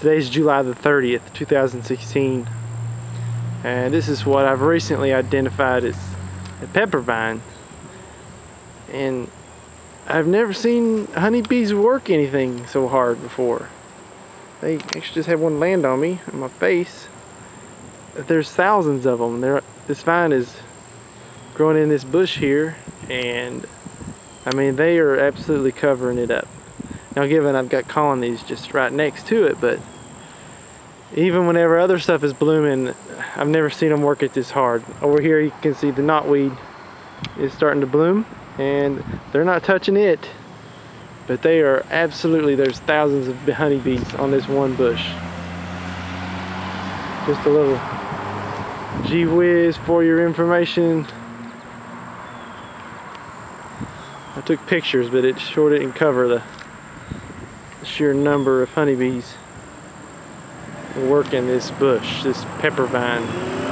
Today's July the 30th, 2016. And this is what I've recently identified as a pepper vine. And I've never seen honeybees work anything so hard before. They actually just had one land on me, on my face. There's thousands of them. They're, this vine is growing in this bush here, and I mean, they are absolutely covering it up. Now, given I've got colonies just right next to it, but even whenever other stuff is blooming, I've never seen them work it this hard. Over here, you can see the knotweed is starting to bloom, and they're not touching it, but they are absolutely, there's thousands of honeybees on this one bush. Just a little gee whiz for your information. I took pictures, but it sure didn't cover the sheer number of honeybees working this bush, this pepper vine.